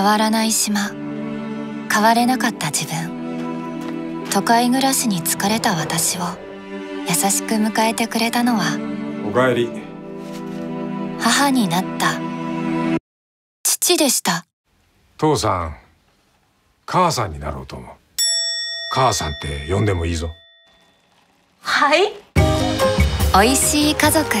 変わらない島。変われなかった自分。都会暮らしに疲れた私を優しく迎えてくれたのはおかえり。母になった。父でした。父さん母さんになろうと思う。母さんって呼んでもいいぞ。はい。おいしい家族。